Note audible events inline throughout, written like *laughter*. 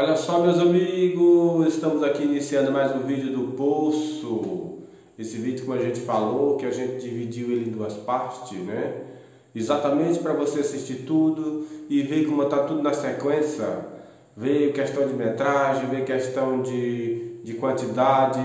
Olha só meus amigos, estamos aqui iniciando mais um vídeo do Poço. Esse vídeo como a gente falou, que a gente dividiu ele em duas partes, né? Exatamente para você assistir tudo e ver como está tudo na sequência. Ver questão de metragem, ver questão de, de quantidade,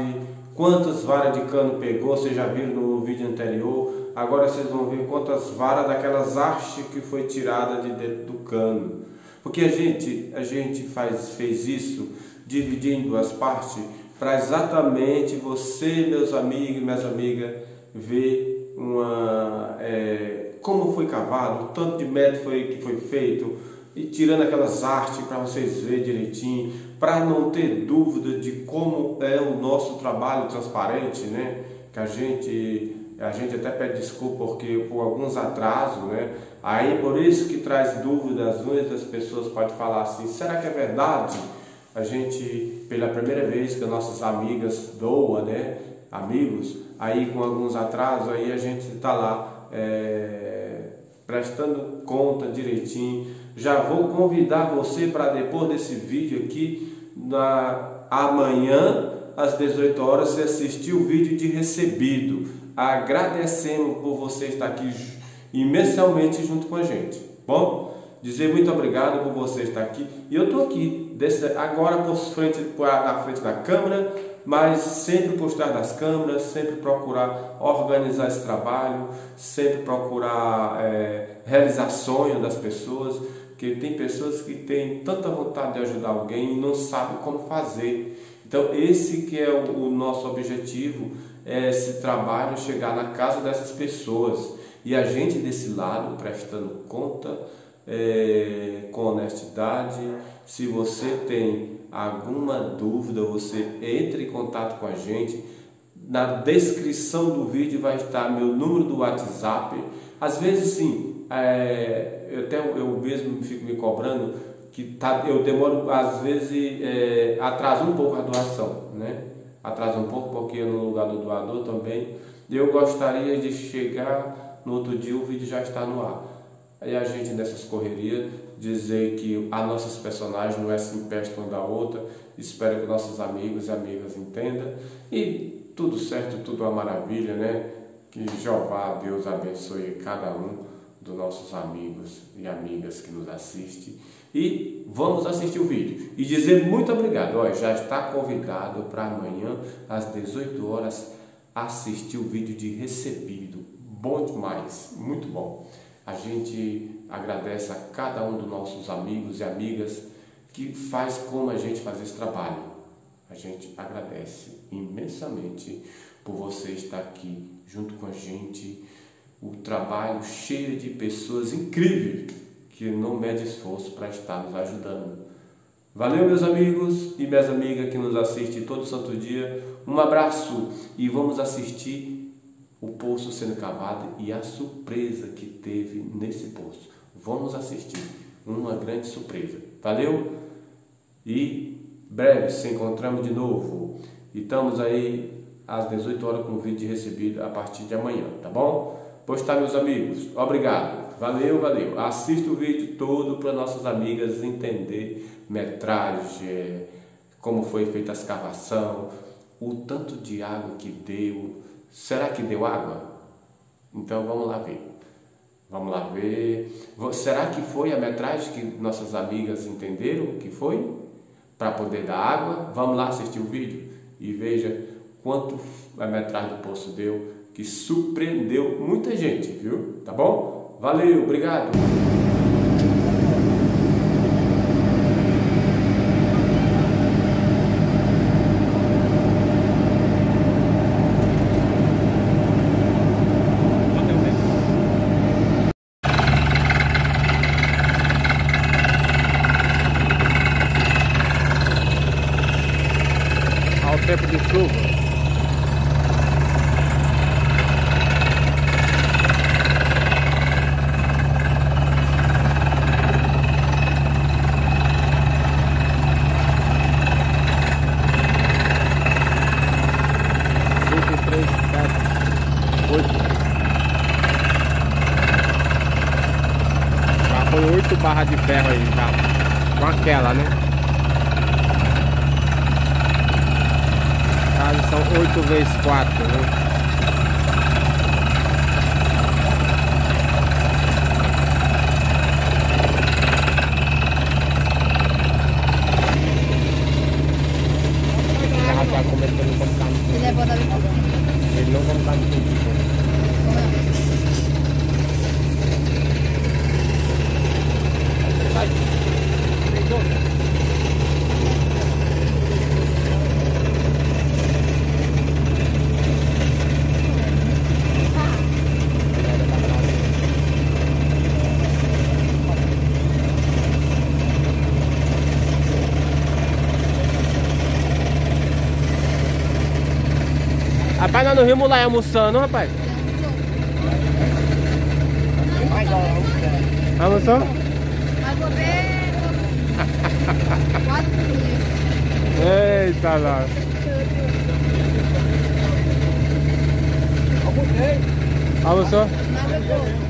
quantas varas de cano pegou, vocês já viram no vídeo anterior. Agora vocês vão ver quantas varas daquelas hastes que foi tirada de dentro do cano. Porque a gente, a gente faz, fez isso dividindo duas partes para exatamente você, meus amigos e minhas amigas, ver uma, é, como foi cavado, o tanto de método foi, que foi feito, e tirando aquelas artes para vocês verem direitinho, para não ter dúvida de como é o nosso trabalho transparente, né? Que a gente a gente até pede desculpa porque por alguns atrasos, né? Aí por isso que traz dúvidas, muitas pessoas podem falar assim, será que é verdade? A gente, pela primeira vez que nossas amigas doa, né? Amigos, aí com alguns atrasos, aí a gente está lá é, prestando conta direitinho. Já vou convidar você para depois desse vídeo aqui, na, amanhã, às 18 horas, você assistir o vídeo de recebido agradecemos por você estar aqui imensamente junto com a gente. Bom, dizer muito obrigado por você estar aqui. E eu estou aqui, desse, agora por frente, por, na frente da câmera, mas sempre trás das câmeras, sempre procurar organizar esse trabalho, sempre procurar é, realizar sonhos das pessoas, porque tem pessoas que têm tanta vontade de ajudar alguém e não sabem como fazer. Então esse que é o, o nosso objetivo, é, esse trabalho chegar na casa dessas pessoas e a gente desse lado prestando conta é, com honestidade. Se você tem alguma dúvida, você entre em contato com a gente. Na descrição do vídeo vai estar meu número do WhatsApp. Às vezes sim, é, eu até eu mesmo fico me cobrando que tá, eu demoro às vezes é, atraso um pouco a doação, né? atrasa um pouco porque eu no lugar do doador também. Eu gostaria de chegar no outro dia o vídeo já está no ar. Aí a gente nessas correrias dizer que as nossas personagens não é assim perto uma da outra. Espero que nossos amigos e amigas entendam. E tudo certo, tudo uma maravilha, né? Que Jeová, Deus abençoe cada um dos nossos amigos e amigas que nos assistem. E vamos assistir o vídeo. E dizer muito obrigado. Olha, já está convidado para amanhã, às 18 horas, assistir o vídeo de recebido. Bom demais, muito bom. A gente agradece a cada um dos nossos amigos e amigas que faz como a gente fazer esse trabalho. A gente agradece imensamente por você estar aqui junto com a gente o trabalho cheio de pessoas incríveis que não mede esforço para estar nos ajudando. Valeu, meus amigos e minhas amigas que nos assistem todo santo dia. Um abraço e vamos assistir o poço sendo cavado e a surpresa que teve nesse poço. Vamos assistir uma grande surpresa. Valeu? E breve se encontramos de novo. E estamos aí às 18 horas com o vídeo recebido a partir de amanhã, tá bom? Pois tá, meus amigos. Obrigado. Valeu, valeu. Assista o vídeo todo para nossas amigas entender metragem, como foi feita a escavação, o tanto de água que deu. Será que deu água? Então vamos lá ver. Vamos lá ver. Será que foi a metragem que nossas amigas entenderam que foi? Para poder dar água? Vamos lá assistir o vídeo e veja quanto a metragem do poço deu que surpreendeu muita gente, viu? Tá bom? Valeu, obrigado! ao tempo de chuva. três, sete, oito. Já foi oito barras de ferro aí, já. Com aquela, né? caso são 8 vezes 4. Né? Nós no Rio Mulai almoçando, rapaz. Almoçou? Eita lá. Almoçou? Nada pouco.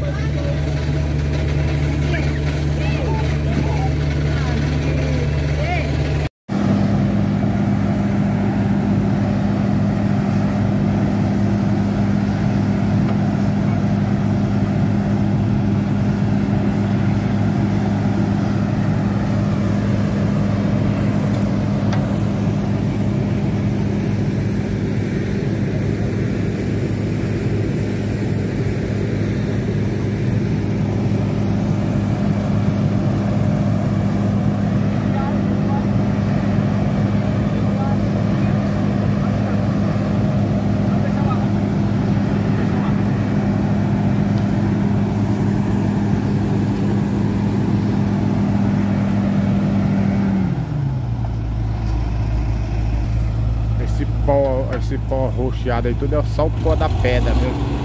Esse pó, esse pó roxeado aí tudo é só o pó da pedra mesmo.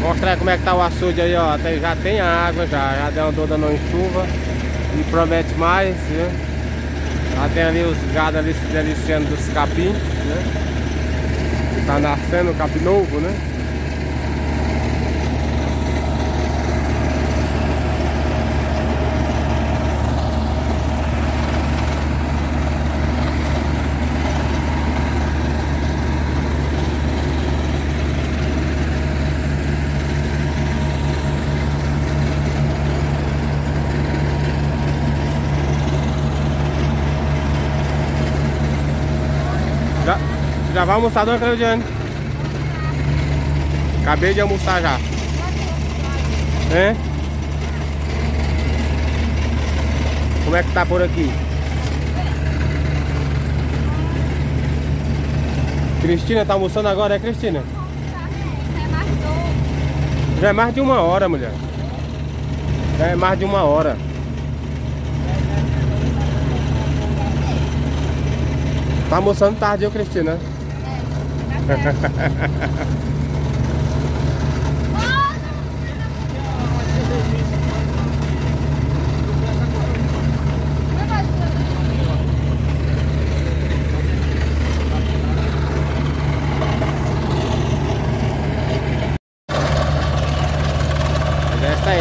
Mostrar como é que tá o açude aí, ó. Tem, já tem água, já. Já deu uma dando em chuva. E promete mais, né? Já tem ali os gados ali se deliciando dos capim, né? Tá nascendo o capim novo, né? Vai almoçar, dona Claudiane? Acabei de almoçar já. É? Como é que tá por aqui? Cristina tá almoçando agora, é Cristina? Já é mais de uma hora, mulher. Já é mais de uma hora. Tá almoçando tarde, eu, Cristina? É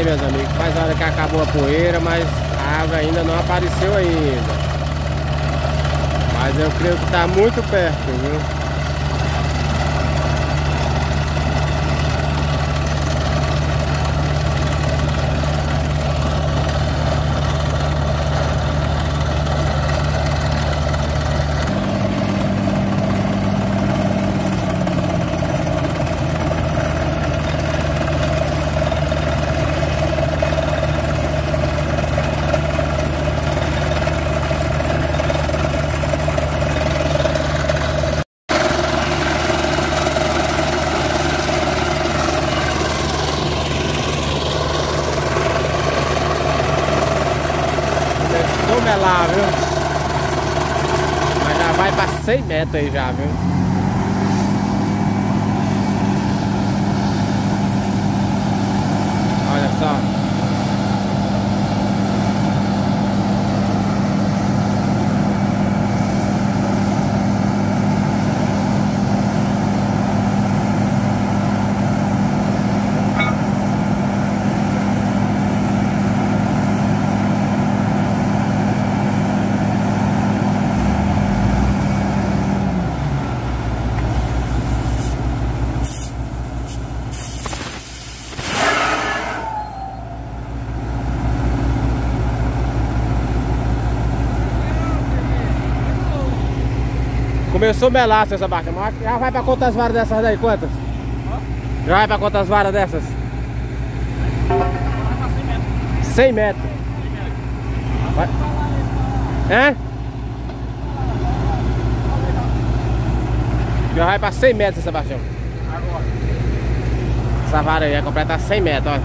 meus amigos. Faz hora que acabou a poeira, mas a ave ainda não apareceu ainda. Mas eu creio que está muito perto, viu? Lá, viu? Mas já vai pra 100 metros aí já, viu? Olha só. Começou melaço essa barca. Já vai pra quantas varas dessas daí? Quantas? Já vai pra quantas varas dessas? 100 metros. Vai. É? Já vai pra 100 metros essa barca. Essa vara aí vai completar 100 metros, olha.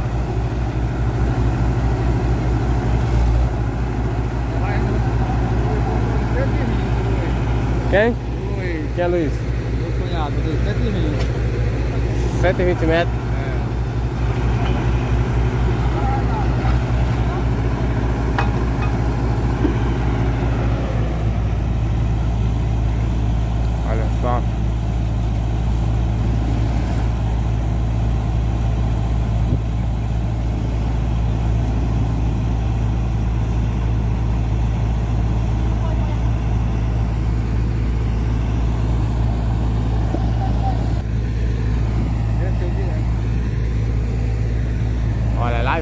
Quem? Quem é Luiz? Meu cunhado, 120. 120 metros? É. Olha só.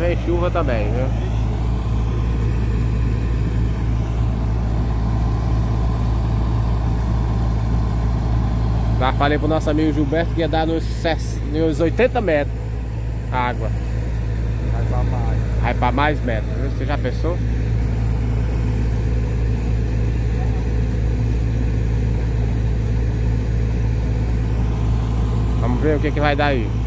vem chuva também, viu? Já falei pro nosso amigo Gilberto que ia dar nos, nos 80 metros água. Vai pra mais. Vai pra mais metros, viu? Você já pensou? Vamos ver o que, que vai dar aí.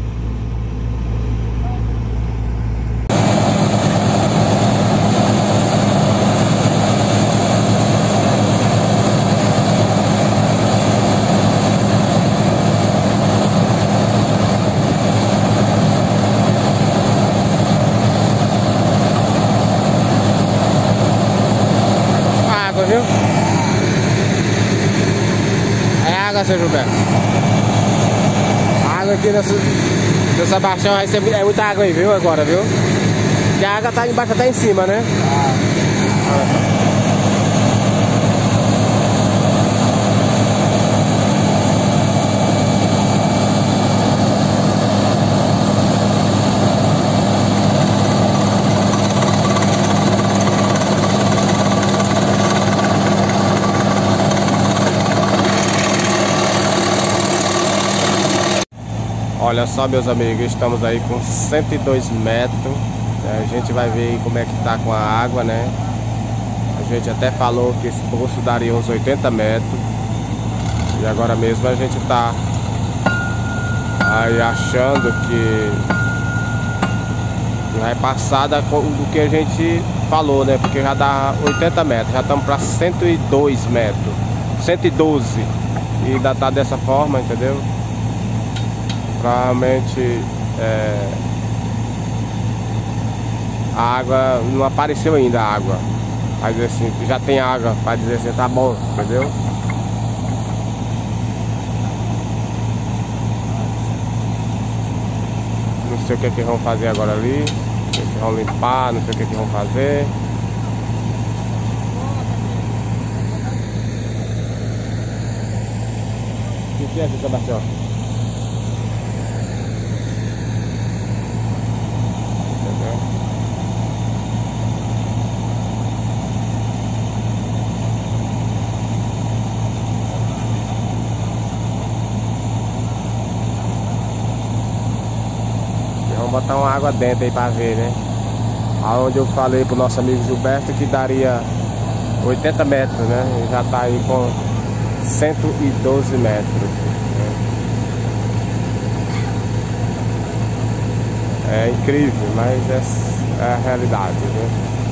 Seu Gilberto. A água aqui nessa, nessa baixão vai ser é muita água aí, viu? Agora, viu? E a água tá embaixo até em cima, né? Olha Olha só meus amigos, estamos aí com 102 metros A gente vai ver como é que tá com a água, né A gente até falou que esse poço daria uns 80 metros E agora mesmo a gente tá aí achando que vai passar do que a gente falou, né? Porque já dá 80 metros, já estamos para 102 metros 112 E ainda tá dessa forma, entendeu? Provavelmente é, a água não apareceu ainda a água. Vai dizer assim, já tem água, para dizer assim, tá bom, entendeu? Não sei o que, é que vão fazer agora ali. vão limpar, não sei o que, que vão fazer. O que é Sebastião? Entendeu? Botar uma água dentro aí pra ver, né? Aonde eu falei pro nosso amigo Gilberto que daria 80 metros, né? Ele já tá aí com 112 metros. É incrível, mas é, é a realidade, né?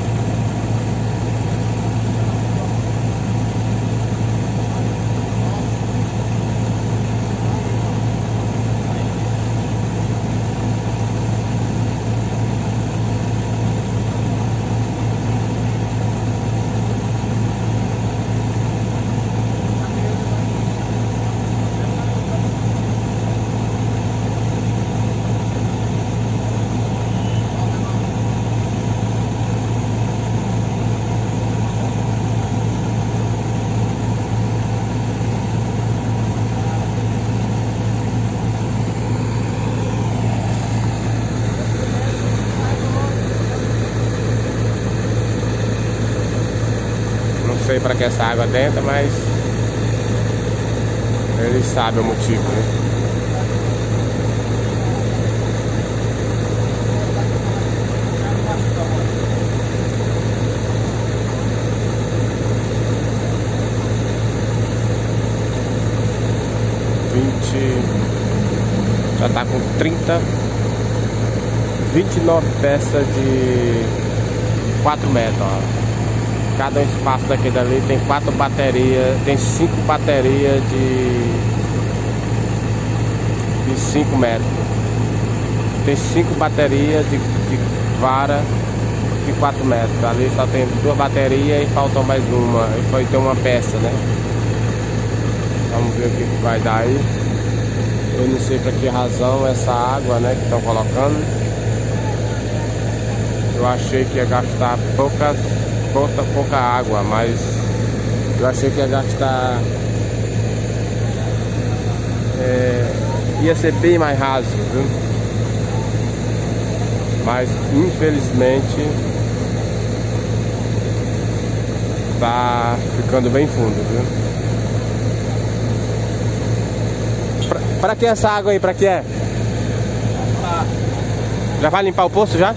Sei para que essa água dentro, mas eles sabem o motivo, né? Vinte já tá com trinta vinte e nove peças de quatro metros, ó. Cada espaço daquele ali tem quatro baterias, tem cinco baterias de, de 5 metros. Tem cinco baterias de, de vara de 4 metros. Ali só tem duas baterias e faltou mais uma. E foi ter uma peça, né? Vamos ver o que vai dar aí. Eu não sei para que razão essa água, né, que estão colocando. Eu achei que ia gastar poucas pouca, pouca água, mas eu achei que ia gastar. É, ia ser bem mais raso, viu? Mas infelizmente tá ficando bem fundo, viu? Pra, pra que essa água aí? Pra que é? Já vai limpar o poço já?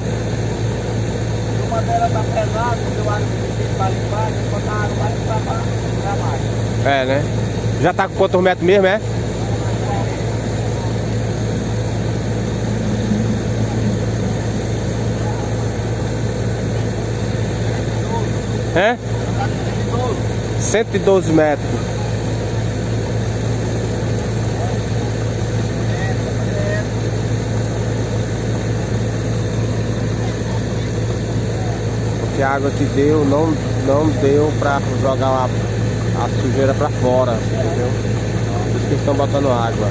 madeira tá pesada, É, né? Já tá com quantos metros mesmo, é? É? 112 metros. A água que deu não, não deu para jogar a, a sujeira para fora, entendeu? Por isso que estão botando água.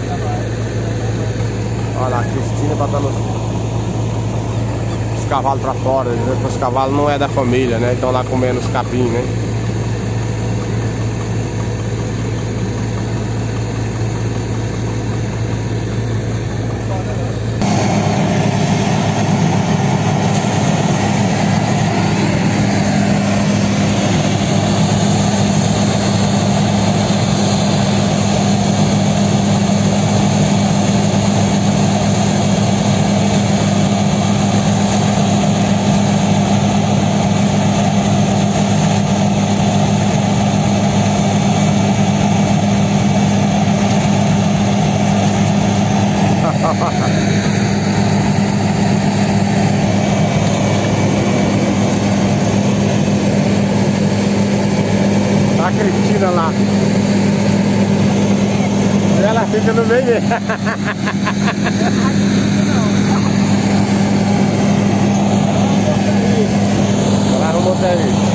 Olha lá, a Cristina botando os cavalos para fora, os cavalos não é da família, né? Estão lá comendo os capim, né? fica no meio. Lá no Monterrey.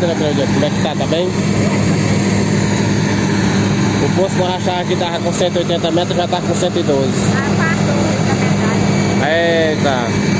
Dona Claudiane? Como é que tá? Tá bem? O poço nós achava que tava com 180 metros, já tá com 112. Ah, passou, na verdade. Eita!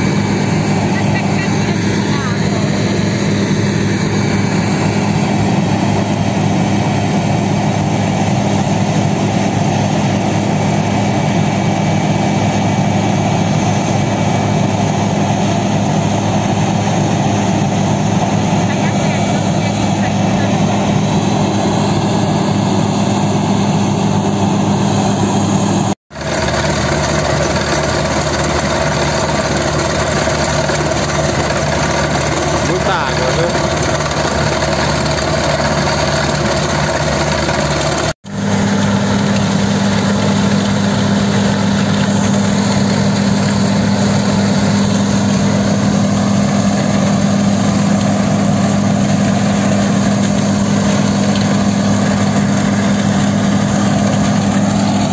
Muita água, viu?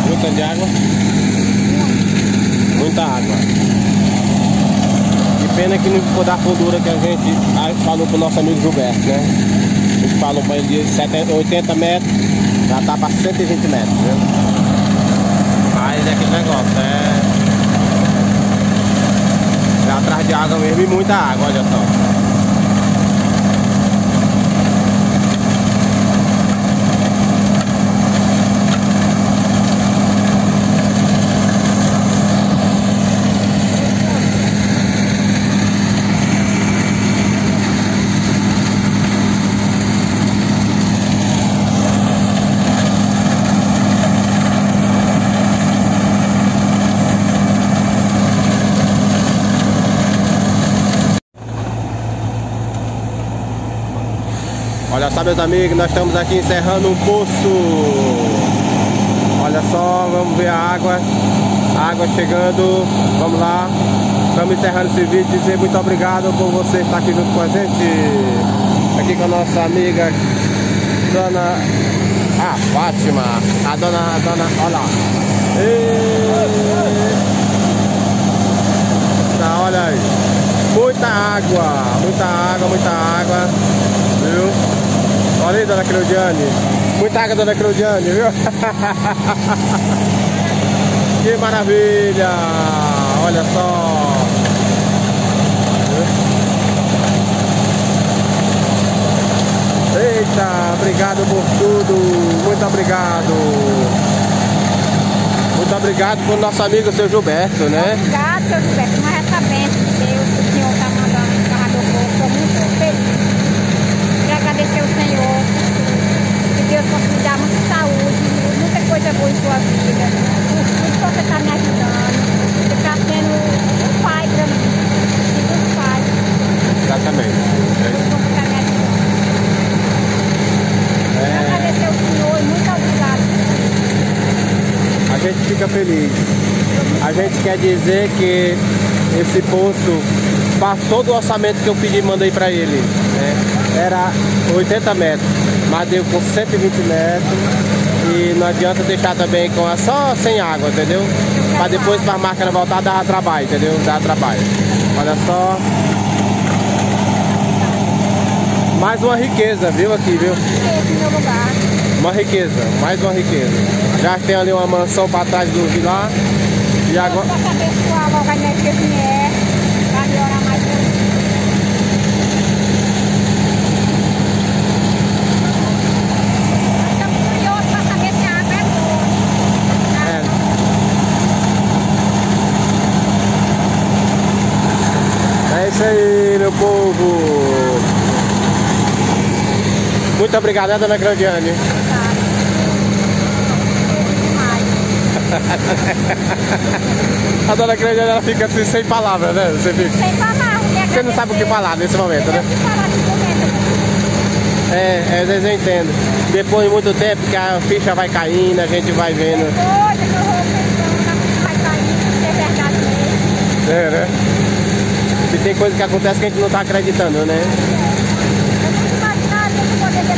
Muita de água? Muita água. Que pena que não ficou da fundura que a gente falou pro nosso amigo Gilberto, né? A gente falou pra ele de 70, 80 metros, já tá pra 120 metros, viu? Mas é aquele negócio, é. É atrás de água mesmo e muita água, olha só. Só meus amigos, nós estamos aqui encerrando um poço. Olha só, vamos ver a água. A água chegando. Vamos lá. Estamos encerrando esse vídeo. Dizer muito obrigado por você estar aqui junto com a gente. Aqui com a nossa amiga Dona ah, Fátima. A dona, a dona, olha lá. Eita, olha aí. Muita água, muita água, muita água. Viu? Olha aí, dona Claudiane. Muita água, dona Claudiane, viu? *laughs* que maravilha! Olha só. Eita, obrigado por tudo. Muito obrigado. Muito obrigado por nosso amigo, seu Gilberto, né? Obrigado, seu Gilberto. Nós essa bênção de Deus que o Senhor está mandando em Barra do Povo. Estou muito feliz. E agradecer ao Senhor. Que Deus possa me dar muita saúde, muita coisa boa em sua vida. Por tudo que você está me ajudando. Você está sendo um pai para mim. Um pai. Exatamente. Por tudo que você está me ajudando. É. Agradecer ao Senhor e muito obrigado. A gente fica feliz. A gente quer dizer que esse poço passou do orçamento que eu pedi e mandei para ele. né? Era 80 metros, mas deu com 120 metros. E não adianta deixar também com a, só sem água, entendeu? Para depois para a máquina voltar dar trabalho, entendeu? Dá trabalho. Olha só. Mais uma riqueza, viu aqui, viu? Uma riqueza, mais uma riqueza. Já tem ali uma mansão para trás do vilar. E agora. Deus possa abençoar logo a energia que vier. Para melhorar mais meu Nós estamos curiosos para saber se a água é boa. É. É isso aí, meu povo. Muito obrigado, né, dona Claudiane? *laughs* A dona Claudiane ela fica assim sem palavras, né? Você, fica... Sem falar, Você não sabe o que falar nesse momento, né? É, é, às vezes eu entendo. Depois de muito tempo que a ficha vai caindo, a gente vai vendo. Cair, se é. É, né? E tem coisa que acontece que a gente não tá acreditando, né? Eu não imaginaria que poderia ter muita água na minha casa, agora tem.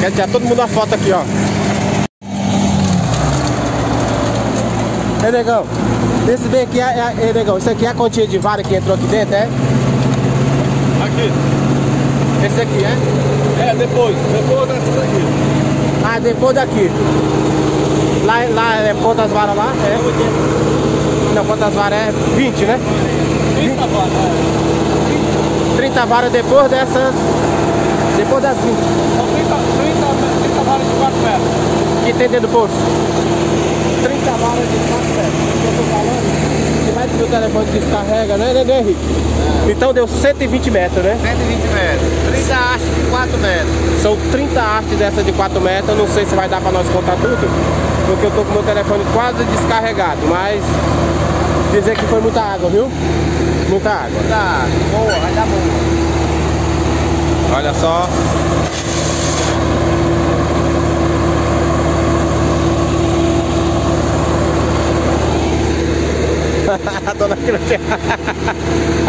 Quer tirar todo mundo a foto aqui, ó. Ei, negão. Esse bem aqui é, é, é legal. Isso aqui é a continha de vara que entrou aqui dentro, é? Aqui. Esse aqui, é? É, depois. Depois dessa daqui. Ah, depois daqui. Lá, lá é quantas varas lá? É. Não, quantas varas é? 20, né? 30 varas. 30 varas depois dessas. Depois das 20. São 30, 30, 30 varas de 4 metros. Que tem dentro do posto? 30 varas de 4 metros. O que eu tô falando? Vai que o telefone descarrega, né, né, né Henrique? Então deu 120 metros, né? 120 metros. 30 hastes de 4 metros. São 30 hastes dessa de 4 metros. Não sei se vai dar pra nós contar tudo. Porque eu tô com meu telefone quase descarregado. Mas dizer que foi muita água, viu? Muita água. Tá, boa, vai dar boa. Olha só. *laughs* A dona Claudiana,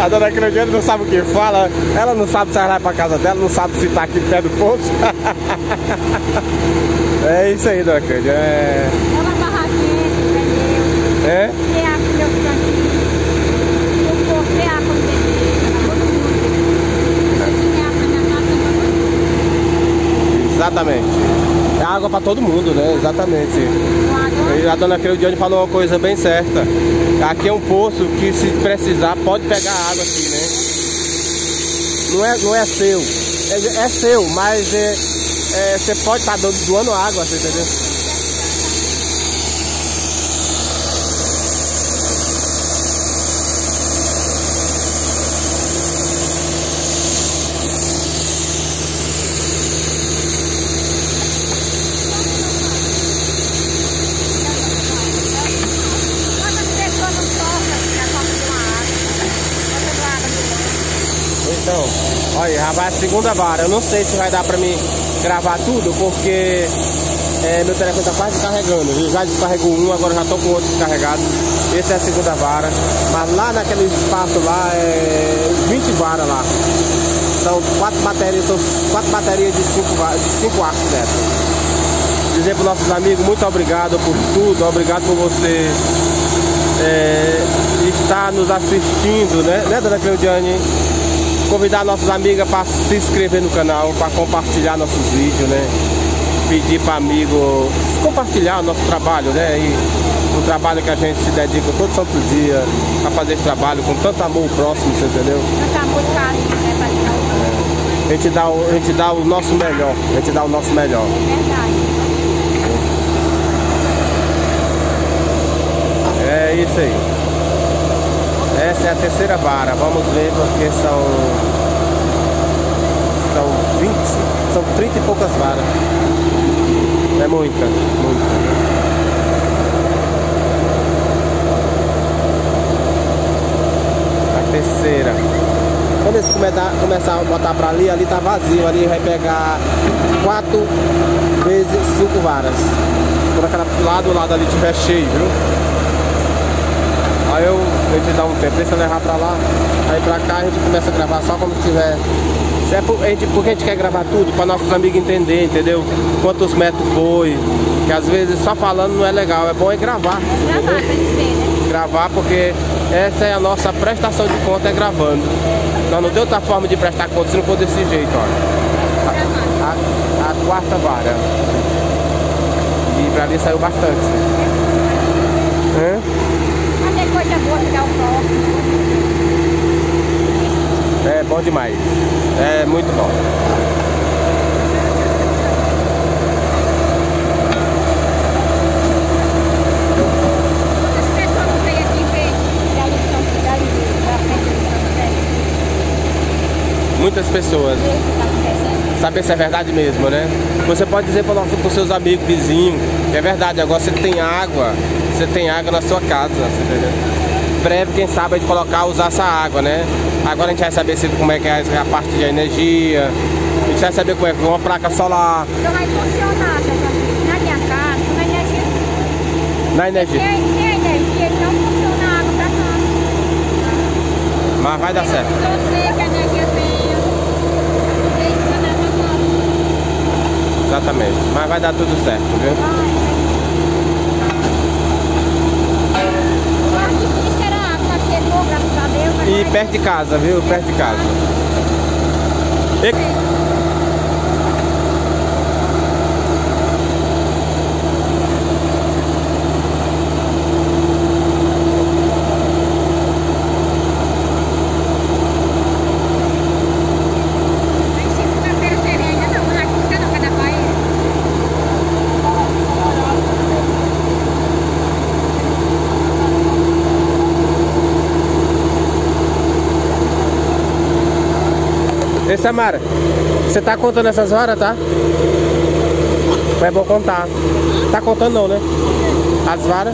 *laughs* a dona Claudiana não sabe o que fala, ela não sabe se ela vai pra casa dela, não sabe se tá aqui perto do poço. *laughs* É isso aí, dona Claudiana. É, É uma barraquinha, é? Cantinhos. O povo tem água. Exatamente. É água pra todo mundo, né? Exatamente. E a dona Cleudiane falou uma coisa bem certa. Aqui é um poço que se precisar pode pegar água aqui, né? Não é, não é seu. É, é seu, mas é, é, você pode estar doando água, você entendeu? Quantas pessoas não sofrem por causa de uma água? Quantas água Então, olha, já vai a segunda vara. Eu não sei se vai dar pra mim gravar tudo, porque é, meu telefone tá quase carregando. Eu já descarregou um, agora já tô com outro descarregado. Essa é a segunda vara. Mas lá naquele espaço lá é 20 varas lá. São quatro baterias, são quatro baterias de cinco, de cinco arcos dessas. Dizer para nossos amigos, muito obrigado por tudo, obrigado por você é, estar nos assistindo, né, né dona Cleudiane? Convidar nossas amigas para se inscrever no canal, para compartilhar nossos vídeos, né? Pedir para amigo compartilhar o nosso trabalho, né? E o trabalho que a gente se dedica todo santo dia a fazer esse trabalho com tanto amor próximo, você entendeu? Muito carinho, né? O A gente dá, o- a gente dá o nosso melhor, a gente dá o nosso melhor. Verdade. É isso aí. Essa é a terceira vara. Vamos ver porque são. São 20, são 30 e poucas varas. É muita, muita. A terceira. Quando eles começar, a botar pra ali, ali tá vazio, ali vai pegar quatro vezes cinco varas. Quando aquela lá do lado ali tiver cheio, viu? Aí eu, a gente dá um tempo, deixa eu levar pra lá, aí pra cá a gente começa a gravar só quando tiver. É por, a gente, porque a gente quer gravar tudo, pra nossos amigos entenderem, entendeu? Quantos metros foi. Que às vezes só falando não é legal, é bom é gravar. Gravar pra gente ver, né? Gravar porque essa é a nossa prestação de conta, é gravando. Nós não tem outra forma de prestar conta se não for desse jeito, ó. Gravar. A, a quarta vara. E pra ali saiu bastante. Hã? É bom demais. É muito bom. Muitas pessoas. Saber se é verdade mesmo, né? Você pode dizer para os seus amigos, vizinhos, que é verdade. Agora você tem água, você tem água na sua casa, você entendeu? Breve, quem sabe, a gente colocar, usar essa água, né? Agora a gente vai saber se, como é que é a parte de energia. A gente vai saber como é que uma placa solar Então vai funcionar? Na minha casa, na energia. na Tem, energia. tem energia, então funciona a água pra cá. Mas vai dar certo. Torcer que a energia. Tem que mandar pra cá. Exatamente. Mas vai dar tudo certo, viu? Vai, vai. Quase perto de casa, viu? Perto de casa. E... Nem segunda-feira seria ainda não, na quinta não, cada pai. Ei, Samara, você tá contando essas horas, tá? Mas é bom contar. Tá contando não, né? As varas.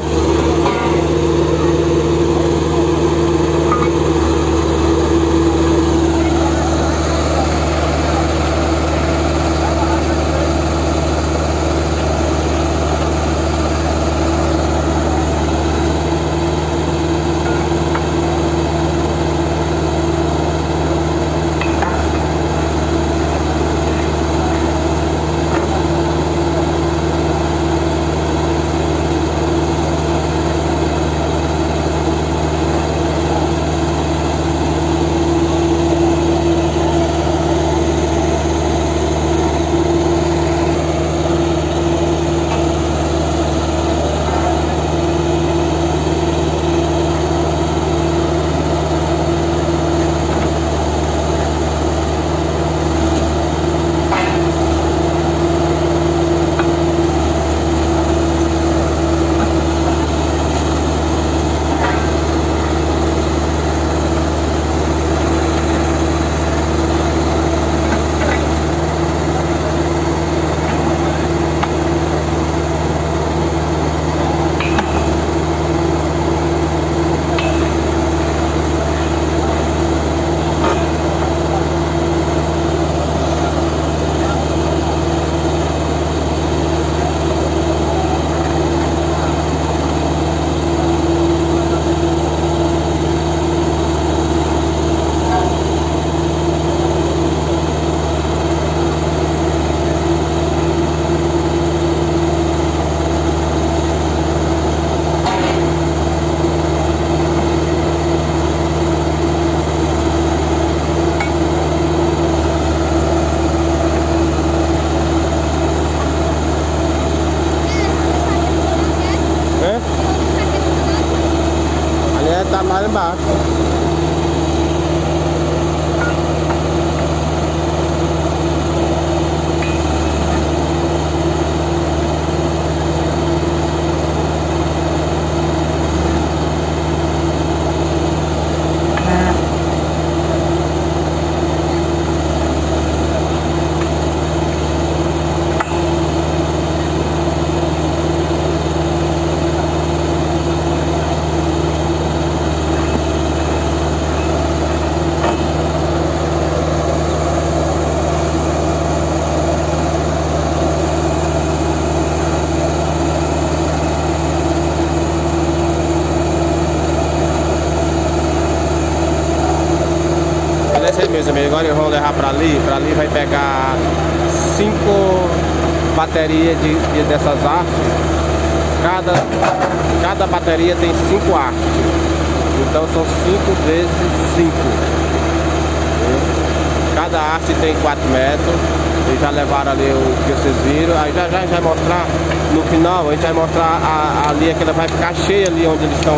Ali o que vocês viram. Aí já já a gente vai mostrar no final, a gente vai mostrar a, a linha que ela vai ficar cheia ali onde eles estão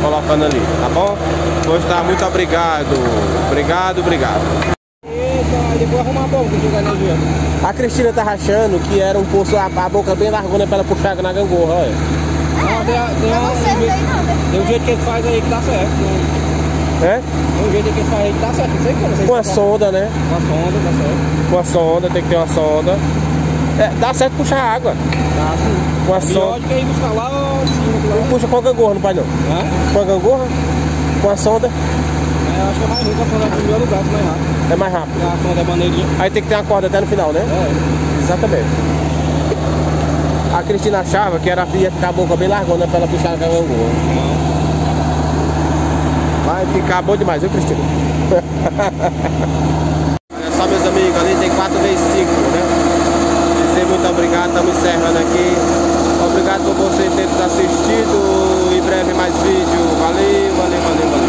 colocando ali, tá bom? Pois tá, muito obrigado. Obrigado, obrigado. Eita, arrumar a boca que jogar energia. A Cristina tá rachando que era um poço, a, a boca bem largona pra ela puxar água na gangorra, olha. Não, tem, a- tem, a- tem, que faz aí que dá certo. Tem É? um jeito que aí que dá certo. Não sei como. não sei Com a se- sonda, né? Com a sonda, dá certo. Com a sonda, tem que ter uma sonda. É, dá certo puxar água. Dá sim. Com a A sonda. é ir buscar lá lá- Puxa com a gangorra, não vai não. Hã? Com a gangorra, com a sonda, É, acho que é mais ruim, a sonda é o primeiro lugar, mais rápido. é mais rápido. Porque a sonda é maneirinha. Aí tem que ter uma corda até no final, né? É. Exatamente. A Cristina achava que era ia ficar a boca bem largona pra ela puxar a gangorra. Vai ficar bom demais, viu, Cristina? *laughs* Olha só, meus amigos, ali tem 4 vezes 5, né? Dizer muito obrigado, estamos encerrando aqui. Obrigado por você ter nos assistido. Em breve mais vídeo. Valeu, valeu, valeu, valeu.